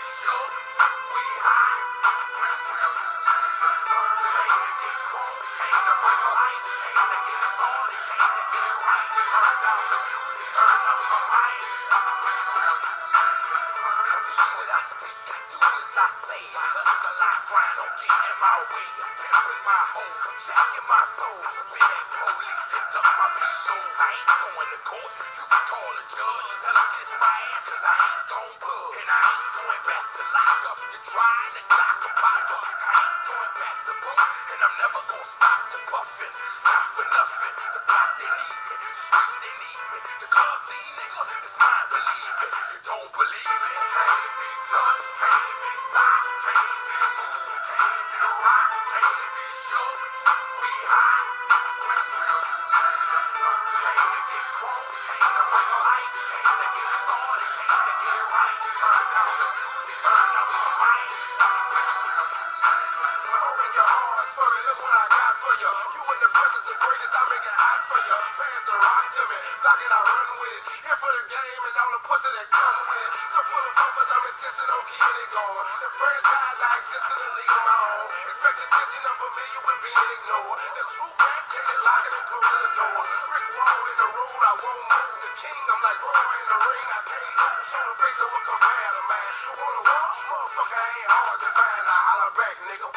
get in my flow. I police and duck my POs. I ain't going to court. Tell him kiss my ass, cause I ain't gon'. And I ain't going back to lock up. You trying to clock a pop up. I ain't going back to book, and I'm never gonna stop the puffin'. Not for nothing. The block they need me, the they need me. The scene, nigga, it's mine, believe. Don't believe me. block and I'm running with it. Here for the game and all the pussy that come with it. So full of focus, I'm insisting on keeping it going. The franchise, I exist in the league of my own. Expect attention, I'm familiar with being ignored. The true rap can't lock it and close the door. Brick wall in the road, I won't move. The king, I'm like raw in the ring, I can't lose. Show the face of a competitor, man. You wanna walk? Motherfucker, I ain't hard to find. I holler back, nigga.